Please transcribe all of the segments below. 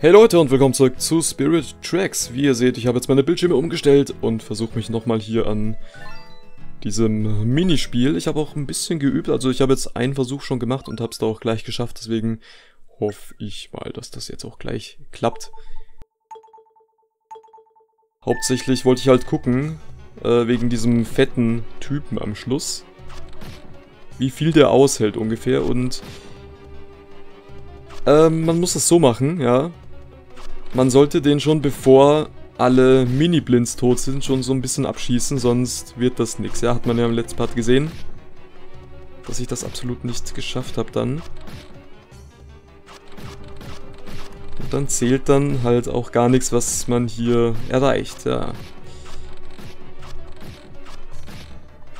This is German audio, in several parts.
Hey Leute und willkommen zurück zu Spirit Tracks. Wie ihr seht, ich habe jetzt meine Bildschirme umgestellt und versuche mich nochmal hier an diesem Minispiel. Ich habe auch ein bisschen geübt, also ich habe jetzt einen Versuch schon gemacht und habe es da auch gleich geschafft, deswegen hoffe ich mal, dass das jetzt auch gleich klappt. Hauptsächlich wollte ich halt gucken, äh, wegen diesem fetten Typen am Schluss, wie viel der aushält ungefähr und ähm, man muss das so machen, ja, man sollte den schon bevor alle Mini-Blinds tot sind, schon so ein bisschen abschießen, sonst wird das nichts. Ja, hat man ja im letzten Part gesehen, dass ich das absolut nicht geschafft habe dann. Und dann zählt dann halt auch gar nichts, was man hier erreicht, ja.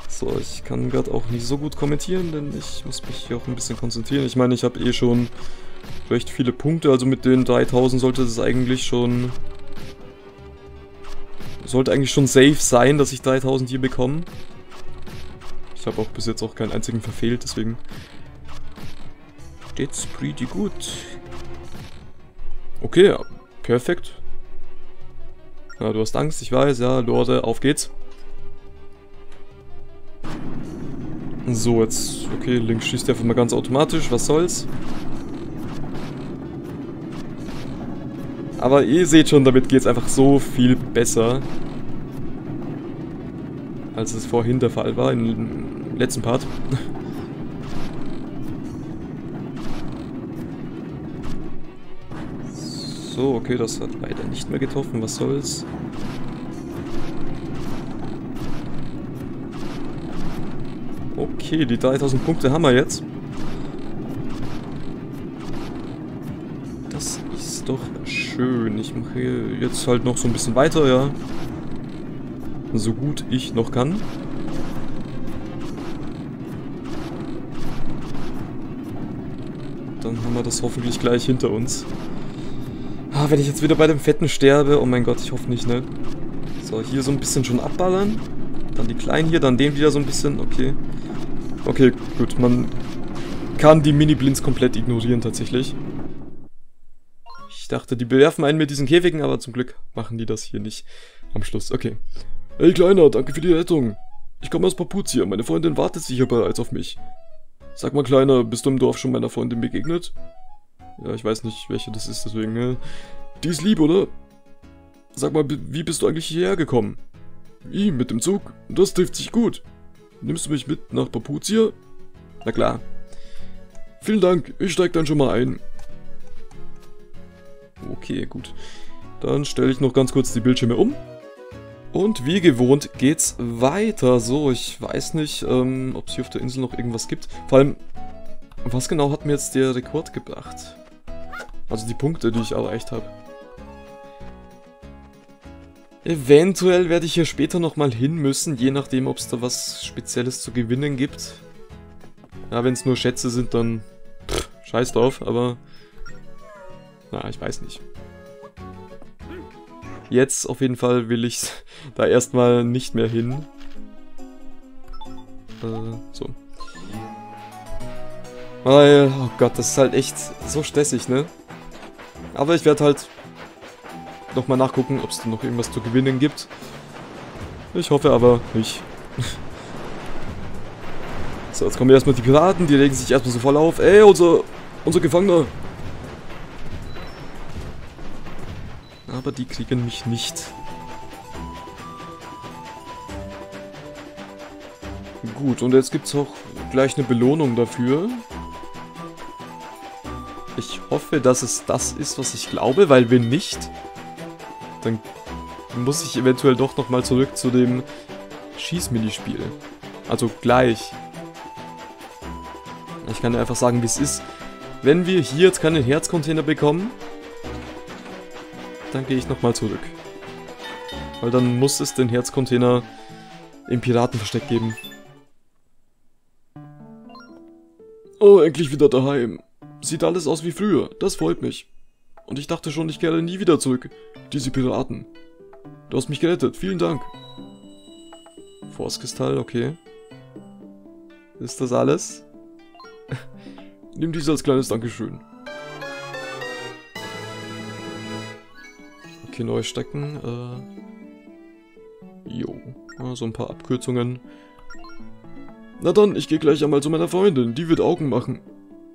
So, ich kann gerade auch nicht so gut kommentieren, denn ich muss mich hier auch ein bisschen konzentrieren. Ich meine, ich habe eh schon recht viele Punkte, also mit den 3000 sollte es eigentlich schon... Sollte eigentlich schon safe sein, dass ich 3000 hier bekomme. Ich habe auch bis jetzt auch keinen einzigen verfehlt, deswegen steht's pretty gut. Okay, perfekt. Ja, du hast Angst, ich weiß, ja, Lorde, auf geht's. So, jetzt, okay, links schießt er einfach mal ganz automatisch, was soll's. Aber ihr seht schon, damit geht es einfach so viel besser. Als es vorhin der Fall war, im letzten Part. So, okay, das hat leider nicht mehr getroffen. Was soll's? Okay, die 3000 Punkte haben wir jetzt. Das ist doch schön. Ich mache jetzt halt noch so ein bisschen weiter, ja. So gut ich noch kann. Dann haben wir das hoffentlich gleich hinter uns. Ah, wenn ich jetzt wieder bei dem Fetten sterbe, oh mein Gott, ich hoffe nicht, ne? So, hier so ein bisschen schon abballern. Dann die Kleinen hier, dann den wieder so ein bisschen, okay. Okay, gut, man kann die Mini-Blinds komplett ignorieren tatsächlich dachte, die bewerfen einen mit diesen Käfigen, aber zum Glück machen die das hier nicht am Schluss. Okay. Hey Kleiner, danke für die Rettung. Ich komme aus Papuzia, meine Freundin wartet sicher bereits auf mich. Sag mal Kleiner, bist du im Dorf schon meiner Freundin begegnet? Ja, ich weiß nicht, welche das ist, deswegen, ne? Die ist lieb, oder? Sag mal, wie bist du eigentlich hierher gekommen? Wie, mit dem Zug? Das trifft sich gut. Nimmst du mich mit nach Papuzia? Na klar. Vielen Dank, ich steig dann schon mal ein. Okay, gut. Dann stelle ich noch ganz kurz die Bildschirme um. Und wie gewohnt geht's weiter. So, ich weiß nicht, ähm, ob es hier auf der Insel noch irgendwas gibt. Vor allem, was genau hat mir jetzt der Rekord gebracht? Also die Punkte, die ich erreicht habe. Eventuell werde ich hier später nochmal hin müssen, je nachdem, ob es da was Spezielles zu gewinnen gibt. Ja, wenn es nur Schätze sind, dann pff, scheiß drauf, aber na, ich weiß nicht. Jetzt auf jeden Fall will ich da erstmal nicht mehr hin. Äh, so. Weil, oh Gott, das ist halt echt so stressig, ne? Aber ich werde halt nochmal nachgucken, ob es da noch irgendwas zu gewinnen gibt. Ich hoffe aber nicht. so, jetzt kommen erstmal die Piraten, die legen sich erstmal so voll auf. Ey, unser, unser Gefangener, aber die kriegen mich nicht. Gut, und jetzt gibt es auch gleich eine Belohnung dafür. Ich hoffe, dass es das ist, was ich glaube, weil wenn nicht, dann muss ich eventuell doch nochmal zurück zu dem Schießminispiel. Also gleich. Ich kann einfach sagen, wie es ist. Wenn wir hier jetzt keinen Herzcontainer bekommen, dann gehe ich nochmal zurück. Weil dann muss es den Herzcontainer im Piratenversteck geben. Oh, endlich wieder daheim. Sieht alles aus wie früher, das freut mich. Und ich dachte schon, ich kehre nie wieder zurück. Diese Piraten. Du hast mich gerettet, vielen Dank. Forstkristall, okay. Ist das alles? Nimm dies als kleines Dankeschön. Okay, neue Strecken. Äh, jo. Ja, so ein paar Abkürzungen. Na dann, ich gehe gleich einmal zu meiner Freundin. Die wird Augen machen.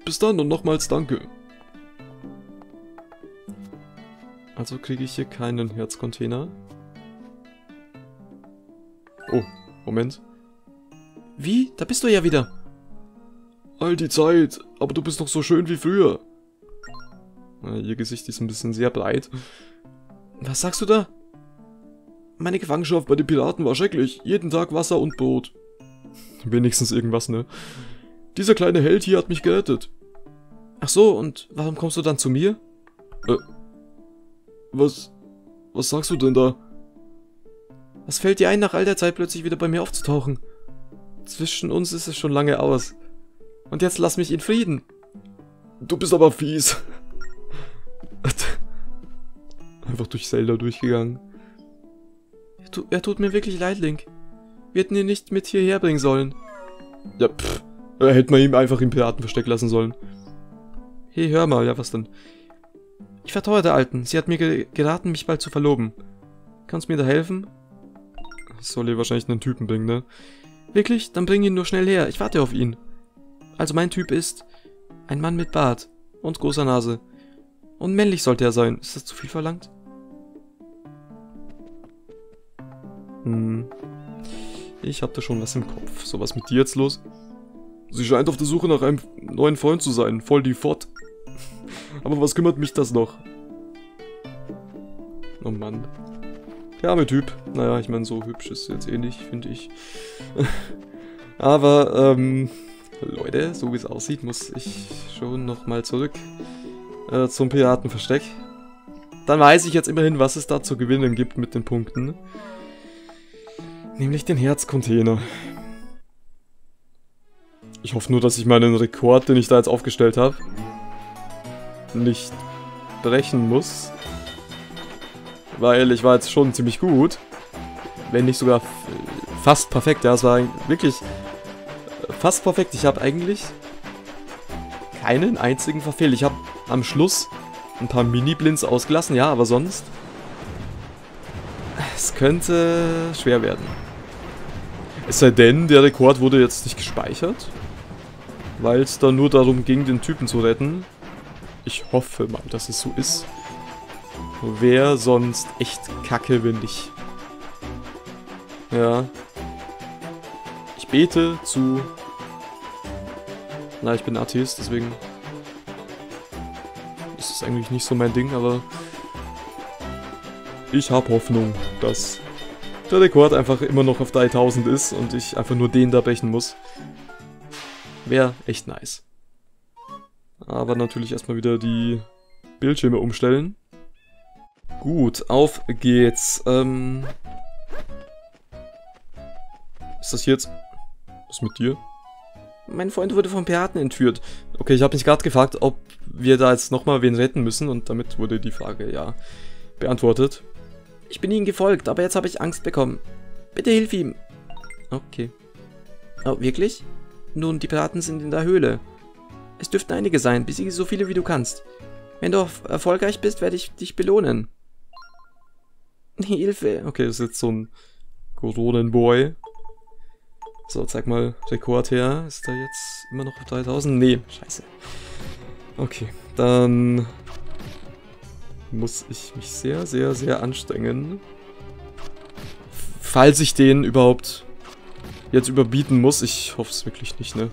Bis dann und nochmals danke. Also kriege ich hier keinen Herzcontainer. Oh, Moment. Wie? Da bist du ja wieder. All die Zeit, aber du bist noch so schön wie früher. Ihr Gesicht ist ein bisschen sehr breit. Was sagst du da? Meine Gefangenschaft bei den Piraten war schrecklich. Jeden Tag Wasser und Brot. Wenigstens irgendwas, ne? Dieser kleine Held hier hat mich gerettet. Ach so, und warum kommst du dann zu mir? Äh, was, was sagst du denn da? Was fällt dir ein, nach all der Zeit plötzlich wieder bei mir aufzutauchen? Zwischen uns ist es schon lange aus. Und jetzt lass mich in Frieden. Du bist aber fies. Einfach durch Zelda durchgegangen. Er, tu, er tut mir wirklich leid, Link. Wir hätten ihn nicht mit hierher bringen sollen. Ja, pff. Hätte man ihm einfach im Piratenversteck lassen sollen. Hey, hör mal, ja, was denn? Ich vertraue der Alten. Sie hat mir ge geraten, mich bald zu verloben. Kannst du mir da helfen? soll ihr wahrscheinlich einen Typen bringen, ne? Wirklich? Dann bring ihn nur schnell her. Ich warte auf ihn. Also mein Typ ist ein Mann mit Bart und großer Nase. Und männlich sollte er sein. Ist das zu viel verlangt? Hm. Ich hab da schon was im Kopf. So, was mit dir jetzt los? Sie scheint auf der Suche nach einem neuen Freund zu sein. Voll die Fort. Aber was kümmert mich das noch? Oh Mann. Der arme Typ. Naja, ich meine, so hübsch ist jetzt eh nicht, finde ich. Aber, ähm, Leute, so wie es aussieht, muss ich schon nochmal zurück äh, zum Piratenversteck. Dann weiß ich jetzt immerhin, was es da zu gewinnen gibt mit den Punkten. Nämlich den Herzcontainer. Ich hoffe nur, dass ich meinen Rekord, den ich da jetzt aufgestellt habe, nicht brechen muss. Weil ich war jetzt schon ziemlich gut. Wenn nicht sogar fast perfekt. Ja, es war wirklich fast perfekt. Ich habe eigentlich keinen einzigen verfehlt. Ich habe am Schluss ein paar Mini-Blinds ausgelassen, ja, aber sonst... Es könnte schwer werden. Es sei denn, der Rekord wurde jetzt nicht gespeichert. Weil es da nur darum ging, den Typen zu retten. Ich hoffe mal, dass es so ist. Wäre sonst echt kacke, wenn nicht. Ja. Ich bete zu... Na, ich bin Atheist, deswegen... Ist es eigentlich nicht so mein Ding, aber... Ich habe Hoffnung, dass der Rekord einfach immer noch auf 3000 ist und ich einfach nur den da brechen muss. Wäre echt nice. Aber natürlich erstmal wieder die Bildschirme umstellen. Gut, auf geht's. Ähm ist das jetzt... Was ist mit dir? Mein Freund wurde vom Piraten entführt. Okay, ich habe mich gerade gefragt, ob wir da jetzt nochmal wen retten müssen und damit wurde die Frage ja beantwortet. Ich bin ihnen gefolgt, aber jetzt habe ich Angst bekommen. Bitte hilf ihm. Okay. Oh, wirklich? Nun, die Piraten sind in der Höhle. Es dürften einige sein, besiege so viele wie du kannst. Wenn du erfolgreich bist, werde ich dich belohnen. Hilfe. Okay, das ist jetzt so ein Koronenboy. So, zeig mal Rekord her. Ist da jetzt immer noch 3000? Nee, scheiße. Okay, dann muss ich mich sehr, sehr, sehr anstrengen. Falls ich den überhaupt jetzt überbieten muss. Ich hoffe es wirklich nicht, ne?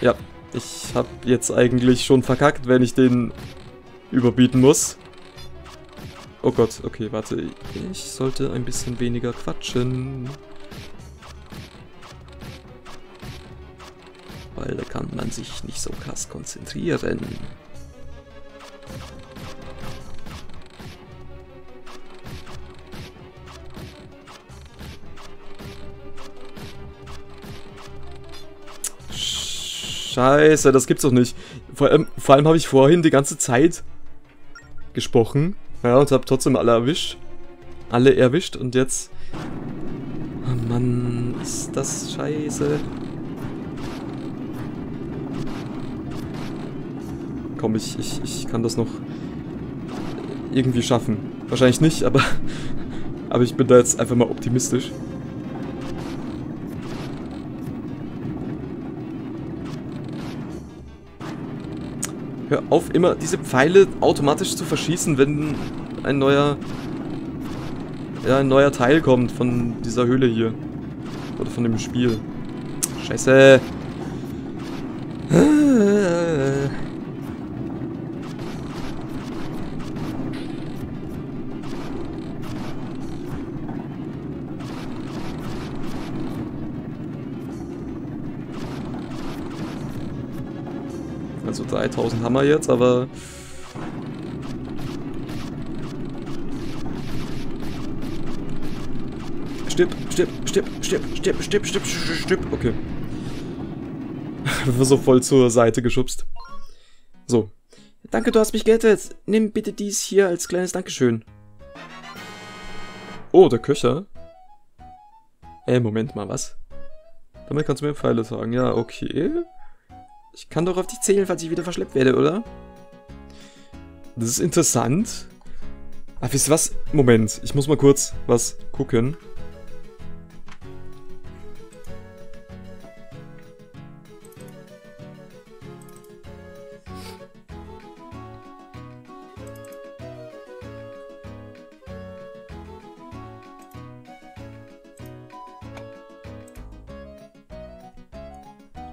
Ja, ich habe jetzt eigentlich schon verkackt, wenn ich den überbieten muss. Oh Gott, okay, warte. Ich sollte ein bisschen weniger quatschen. Weil da kann man sich nicht so krass konzentrieren. Scheiße, das gibt's doch nicht. Vor allem, vor allem habe ich vorhin die ganze Zeit gesprochen. Ja, und habe trotzdem alle erwischt. Alle erwischt und jetzt... Oh Mann, ist das scheiße. Komm, ich, ich, ich kann das noch... irgendwie schaffen. Wahrscheinlich nicht, aber, aber ich bin da jetzt einfach mal optimistisch. Hör auf, immer diese Pfeile automatisch zu verschießen, wenn ein neuer ja, ein neuer Teil kommt von dieser Höhle hier. Oder von dem Spiel. Scheiße. Also 3000 haben wir jetzt, aber... Stipp, stipp, stipp, stipp, stipp, stipp, stipp, stipp, stipp, stipp, okay. so voll zur Seite geschubst. So. Danke, du hast mich gerettet. Nimm bitte dies hier als kleines Dankeschön. Oh, der Köcher. Ey, Moment mal, was? Damit kannst du mir Pfeile sagen. Ja, okay. Ich kann doch auf dich zählen, falls ich wieder verschleppt werde, oder? Das ist interessant. Ah, wisst ihr was? Moment, ich muss mal kurz was gucken.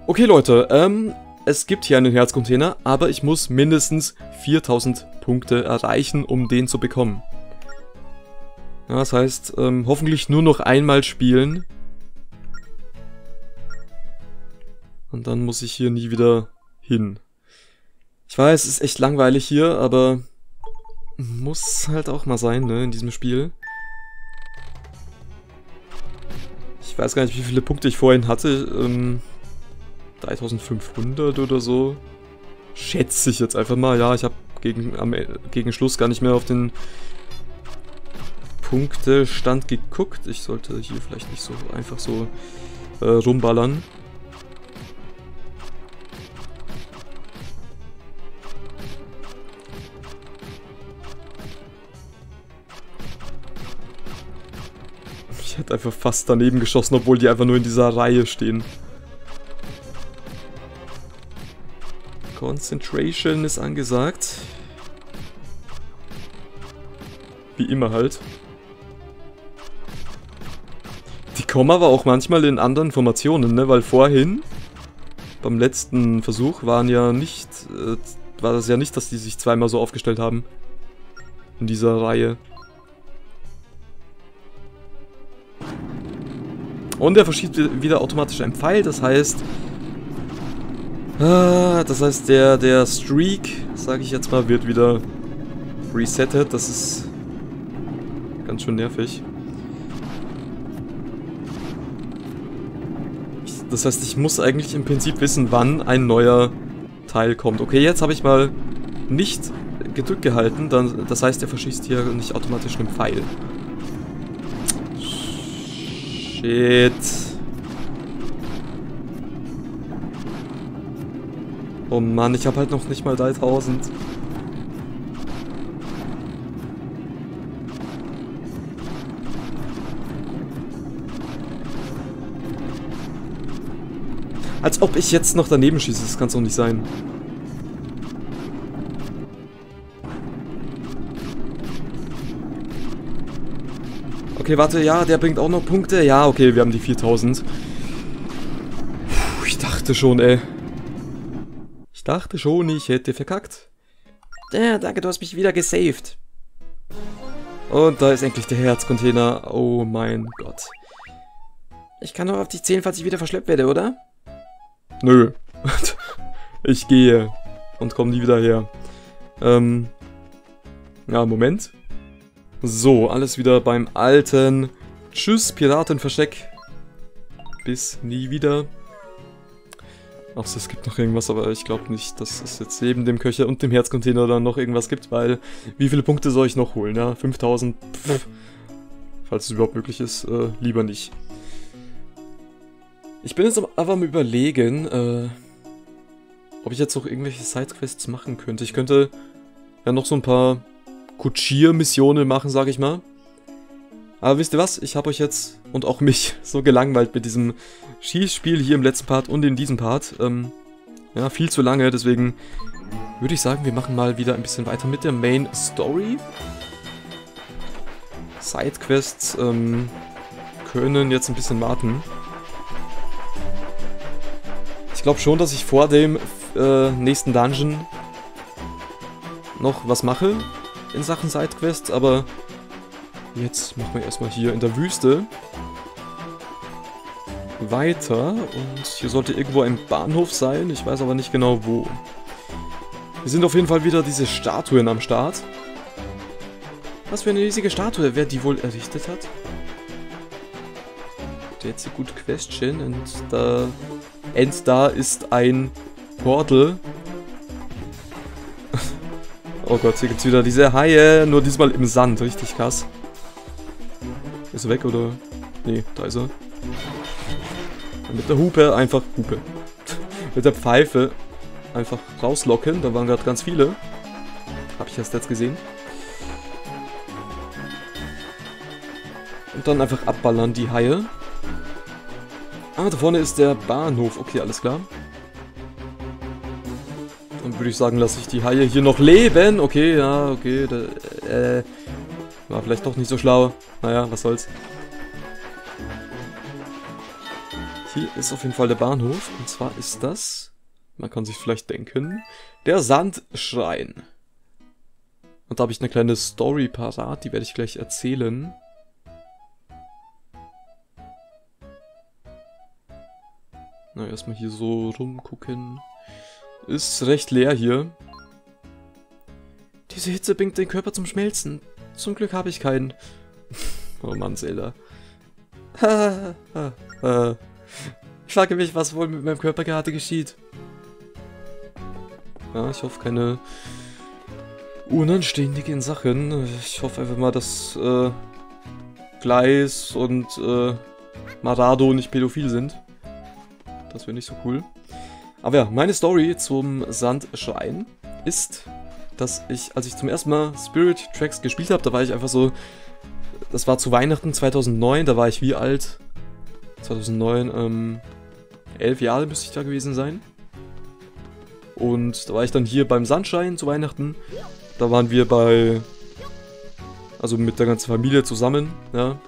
Okay, Leute, ähm, es gibt hier einen Herzcontainer, aber ich muss mindestens 4000 Punkte erreichen, um den zu bekommen. Ja, das heißt, ähm, hoffentlich nur noch einmal spielen. Und dann muss ich hier nie wieder hin. Ich weiß, es ist echt langweilig hier, aber muss halt auch mal sein, ne, in diesem Spiel. Ich weiß gar nicht, wie viele Punkte ich vorhin hatte. Ähm, 3500 oder so. Schätze ich jetzt einfach mal. Ja, ich habe gegen, e, gegen Schluss gar nicht mehr auf den Punktestand geguckt. Ich sollte hier vielleicht nicht so einfach so äh, rumballern. Ich hätte einfach fast daneben geschossen, obwohl die einfach nur in dieser Reihe stehen. Concentration ist angesagt. Wie immer halt. Die kommen aber auch manchmal in anderen Formationen, ne? Weil vorhin, beim letzten Versuch, waren ja nicht, äh, war das ja nicht, dass die sich zweimal so aufgestellt haben. In dieser Reihe. Und er verschiebt wieder automatisch einen Pfeil, das heißt, Ah, das heißt, der, der Streak, sage ich jetzt mal, wird wieder resettet. Das ist ganz schön nervig. Das heißt, ich muss eigentlich im Prinzip wissen, wann ein neuer Teil kommt. Okay, jetzt habe ich mal nicht gedrückt gehalten. Dann, das heißt, er verschießt hier nicht automatisch einen Pfeil. Shit. Oh Mann, ich habe halt noch nicht mal 3000. Als ob ich jetzt noch daneben schieße, das kann es doch nicht sein. Okay, warte, ja, der bringt auch noch Punkte. Ja, okay, wir haben die 4000. Puh, ich dachte schon, ey dachte schon, ich hätte verkackt. Ja, danke, du hast mich wieder gesaved. Und da ist endlich der Herzcontainer. Oh mein Gott. Ich kann nur auf dich zählen, falls ich wieder verschleppt werde, oder? Nö. ich gehe. Und komme nie wieder her. Ähm. Ja, Moment. So, alles wieder beim alten. Tschüss, Piratenversteck. Bis nie wieder. Außer es gibt noch irgendwas, aber ich glaube nicht, dass es jetzt neben dem Köcher und dem Herzcontainer dann noch irgendwas gibt, weil wie viele Punkte soll ich noch holen, ja? 5000, pff, falls es überhaupt möglich ist, äh, lieber nicht. Ich bin jetzt aber am überlegen, äh, ob ich jetzt noch irgendwelche Sidequests machen könnte. Ich könnte ja noch so ein paar Kutschier-Missionen machen, sag ich mal. Aber wisst ihr was? Ich habe euch jetzt und auch mich so gelangweilt mit diesem Schießspiel hier im letzten Part und in diesem Part. Ähm, ja, viel zu lange, deswegen würde ich sagen, wir machen mal wieder ein bisschen weiter mit der Main Story. Sidequests ähm, können jetzt ein bisschen warten. Ich glaube schon, dass ich vor dem äh, nächsten Dungeon noch was mache in Sachen Sidequests, aber jetzt machen wir erstmal hier in der Wüste weiter und hier sollte irgendwo ein Bahnhof sein, ich weiß aber nicht genau wo. Hier sind auf jeden Fall wieder diese Statuen am Start. Was für eine riesige Statue, wer die wohl errichtet hat? That's a good question und da... And da ist ein Portal. oh Gott, hier gibt's wieder diese Haie, nur diesmal im Sand, richtig krass. Ist weg oder? Nee, da ist er. Mit der Hupe einfach Hupe. Mit der Pfeife einfach rauslocken. Da waren gerade ganz viele. Habe ich erst jetzt gesehen. Und dann einfach abballern die Haie. Ah, da vorne ist der Bahnhof. Okay, alles klar. Dann würde ich sagen, lasse ich die Haie hier noch leben. Okay, ja, okay. Da, äh, war vielleicht doch nicht so schlau. Naja, was soll's. Hier ist auf jeden Fall der Bahnhof. Und zwar ist das, man kann sich vielleicht denken, der Sandschrein. Und da habe ich eine kleine Story parat, die werde ich gleich erzählen. Na, erstmal hier so rumgucken. Ist recht leer hier. Diese Hitze bringt den Körper zum Schmelzen. Zum Glück habe ich keinen. oh Mann, Zelda. ich frage mich, was wohl mit meinem Körper gerade geschieht. Ja, ich hoffe keine unanständigen Sachen. Ich hoffe einfach mal, dass äh, Gleis und äh, Marado nicht pädophil sind. Das wäre nicht so cool. Aber ja, meine Story zum Sandschrein ist, dass ich, als ich zum ersten Mal Spirit Tracks gespielt habe, da war ich einfach so, das war zu Weihnachten 2009, da war ich wie alt? 2009, ähm, elf Jahre müsste ich da gewesen sein. Und da war ich dann hier beim Sandschein zu Weihnachten. Da waren wir bei, also mit der ganzen Familie zusammen, ja,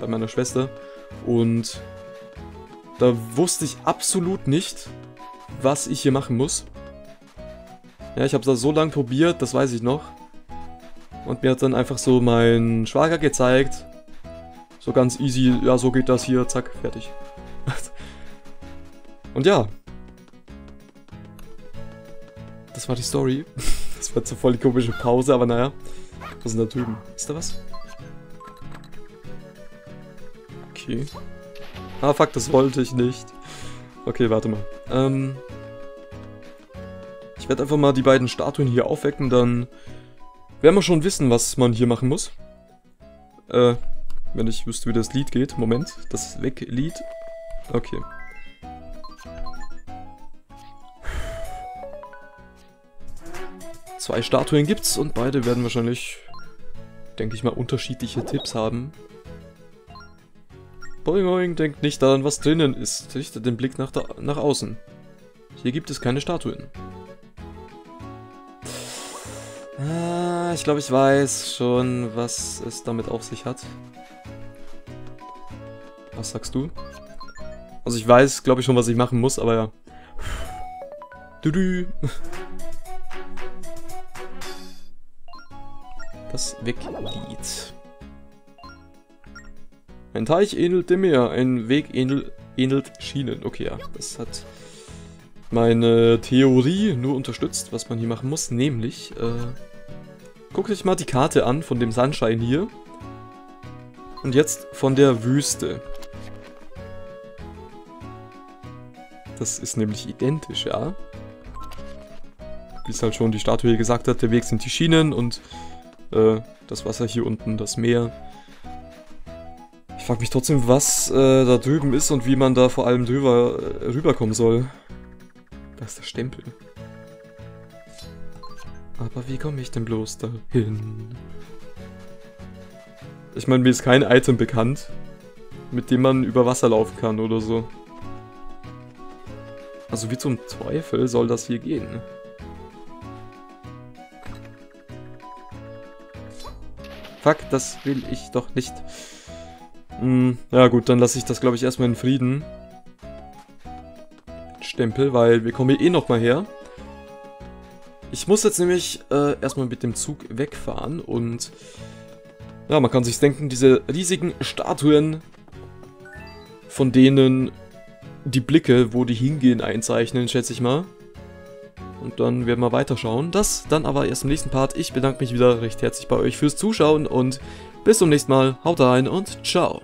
bei meiner Schwester. Und da wusste ich absolut nicht, was ich hier machen muss. Ja, ich habe das so lange probiert, das weiß ich noch. Und mir hat dann einfach so mein Schwager gezeigt. So ganz easy, ja, so geht das hier, zack, fertig. Und ja. Das war die Story. Das war zu voll die komische Pause, aber naja. Was ist denn da drüben? Ist da was? Okay. Ah, fuck, das wollte ich nicht. Okay, warte mal. Ähm, ich werde einfach mal die beiden Statuen hier aufwecken, dann werden wir schon wissen, was man hier machen muss. Äh, wenn ich wüsste, wie das Lied geht. Moment, das Weg-Lied. Okay. Zwei Statuen gibt's und beide werden wahrscheinlich, denke ich mal, unterschiedliche Tipps haben. Boing Boing denkt nicht daran, was drinnen ist, richtet den Blick nach, nach außen. Hier gibt es keine Statuen. Ah, ich glaube, ich weiß schon, was es damit auf sich hat. Was sagst du? Also ich weiß, glaube ich schon, was ich machen muss, aber ja. Das Weglied. Ein Teich ähnelt dem Meer, ein Weg ähnelt, ähnelt Schienen. Okay, ja, das hat meine Theorie nur unterstützt, was man hier machen muss. Nämlich, äh, guckt euch mal die Karte an von dem Sunshine hier. Und jetzt von der Wüste. Das ist nämlich identisch, ja. Wie es halt schon die Statue hier gesagt hat, der Weg sind die Schienen und äh, das Wasser hier unten, das Meer. Ich frage mich trotzdem, was äh, da drüben ist und wie man da vor allem drüber äh, rüberkommen soll. Da ist der Stempel. Aber wie komme ich denn bloß dahin? Ich meine, mir ist kein Item bekannt, mit dem man über Wasser laufen kann oder so. Also wie zum Teufel soll das hier gehen? Fuck, das will ich doch nicht. Hm, ja gut, dann lasse ich das, glaube ich, erstmal in Frieden. Stempel, weil wir kommen hier eh nochmal her. Ich muss jetzt nämlich äh, erstmal mit dem Zug wegfahren und... Ja, man kann sich denken, diese riesigen Statuen, von denen die Blicke, wo die hingehen, einzeichnen, schätze ich mal. Und dann werden wir weiterschauen. Das dann aber erst im nächsten Part. Ich bedanke mich wieder recht herzlich bei euch fürs Zuschauen und bis zum nächsten Mal. Haut rein und ciao.